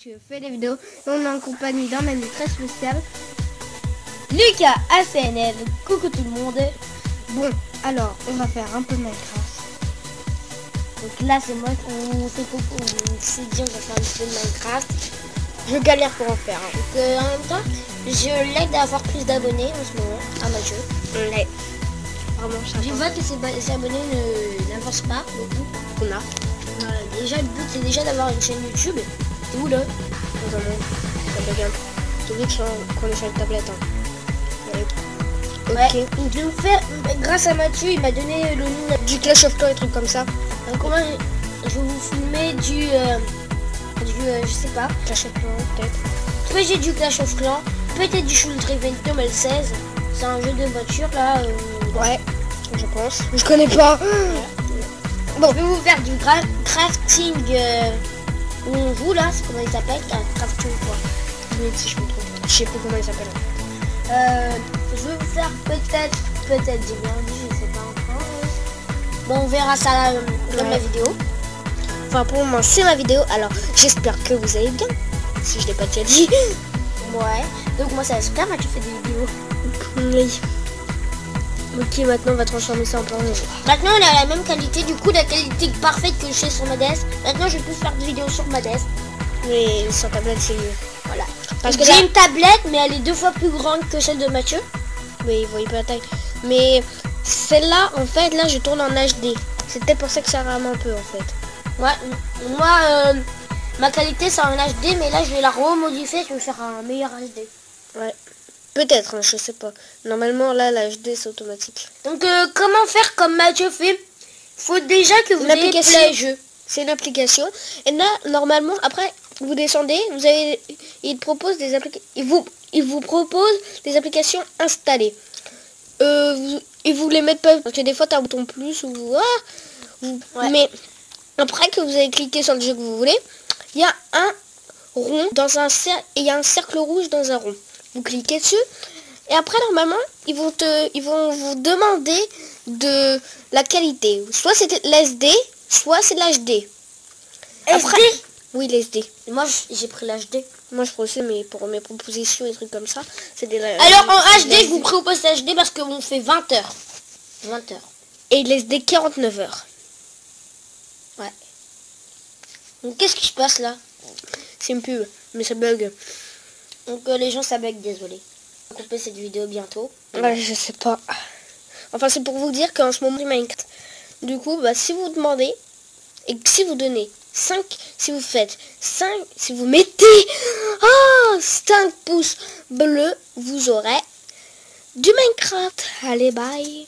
Je fais des vidéos et on est en compagnie d'un ami très spécial, Lucas ACNL. Coucou tout le monde. Bon, alors on va faire un peu Minecraft. Donc là c'est moi on s'est on dit on va faire un petit peu de Minecraft. Je galère pour en faire. hein. Donc euh, en même temps, je l'aide à avoir plus d'abonnés en ce moment à ma jeu. On l'est. Vraiment, Je vois que ces, abonnés n'avancent pas beaucoup. qu'on a. Voilà, déjà le but c'est déjà d'avoir une chaîne YouTube. C'est où là Vraiment, ça bug un que je- qu'on est sur une tablette. Hein. Ouais. Ouais. Donc, je vais vous faire, grâce à Mathieu, il m'a donné le nom Du Clash of Clans et trucs comme ça. Donc comment je, vais vous filmer du, euh, du euh, je sais pas. Clash of Clans peut-être. Peut-être j'ai du Clash of Clans, peut-être du Shoot Revenge 16. C'est un jeu de voiture là. euh, Ouais, je pense. Je connais pas. Bon, je vais vous faire du crafting euh, où on joue là, c'est comment il s'appelle Un crafting quoi. Mais si je me trompe. Je sais plus comment il s'appelle. Euh, je vais vous faire peut-être, peut-être j'ai bien dit, je sais pas encore. Bon, on verra ça là, euh, dans Ouais. la vidéo. Enfin, pour le moment, c'est ma vidéo. Alors, j'espère que vous allez bien. Si je l'ai pas déjà dit. Ouais. Donc moi ça va super, Mathieu fait des vidéos. Oui. Ok, maintenant on va transformer ça en plan rond. Maintenant, on a la même qualité, du coup, la qualité parfaite que j'ai sur ma. Maintenant, je peux faire des vidéos sur ma desk. Mais sur tablette, c'est mieux. Voilà. Parce que j'ai là- une tablette, mais elle est deux fois plus grande que celle de Mathieu. Mais il voyait pas la taille. Mais celle-là, en fait, là, je tourne en HD. Peut-être pour ça que ça rame un peu, en fait. Ouais, moi, euh, ma qualité, c'est un HD, mais là, je vais la remodifier. Je vais faire un meilleur HD. Ouais. Peut-être, hein, je sais pas. Normalement, là, la HD, c'est automatique. Donc, euh, comment faire comme Mathieu fait? Faut déjà que vous ayez L'application. Play Jeux. C'est une application. Et là, normalement, après, vous descendez, vous avez, il propose des applications, il vous, il vous propose des applications installées. Euh, vous, ils vous les mettent pas, parce que des fois, t'as un bouton plus ou, ah, vous- Ouais. mais après que vous avez cliqué sur le jeu que vous voulez, il y a un rond dans un cercle, et il y a un cercle rouge dans un rond. Vous cliquez dessus, et après, normalement, ils vont te, ils vont vous demander de la qualité. Soit c'est l'SD, soit c'est l'HD. Après- SD Oui, l'SD. Moi, j'ai pris l'HD. Moi, je procède, mais pour mes propositions et trucs comme ça, c'est des... Alors, en HD, je vous propose l'HD parce qu'on fait 20 heures. 20 heures. Et l'SD 49 heures. Donc, qu'est-ce qui se passe là? C'est une pub, mais ça bug. Donc euh, les gens ça bug, désolé. On va couper cette vidéo bientôt. Ouais, je sais pas. Enfin, c'est pour vous dire qu'en ce moment, Minecraft. Du coup, bah, si vous demandez, et que si vous donnez 5, si vous faites 5, si vous mettez ah, 5 pouces bleus, vous aurez du Minecraft. Allez, bye